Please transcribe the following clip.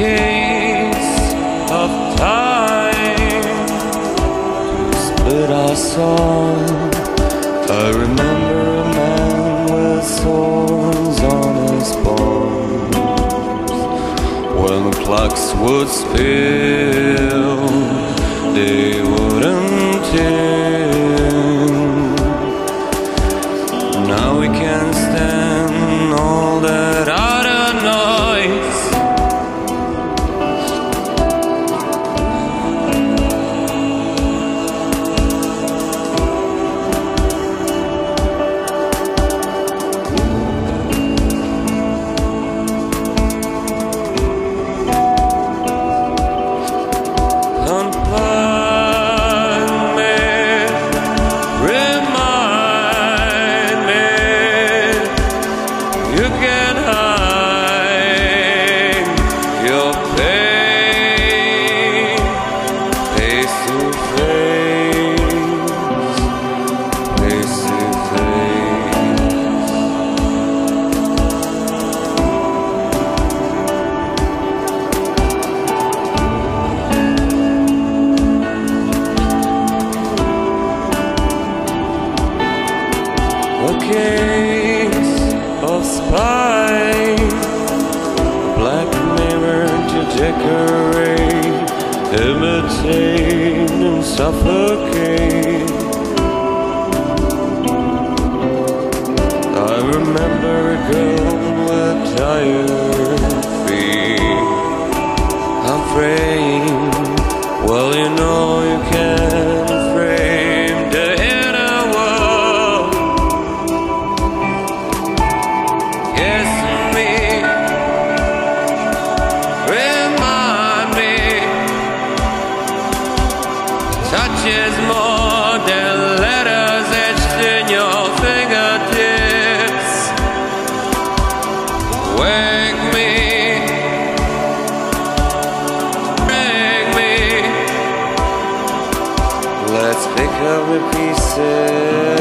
case of time split our song. I remember a man with thorns on his bones. When clocks would spill, they wouldn't case of spite, black mirror to decorate, imitate and suffocate. I remember a girl with tired feet. I'm praying, well, you know you can Is more than letters etched in your fingertips. Wake me, bring me. Let's pick up the pieces.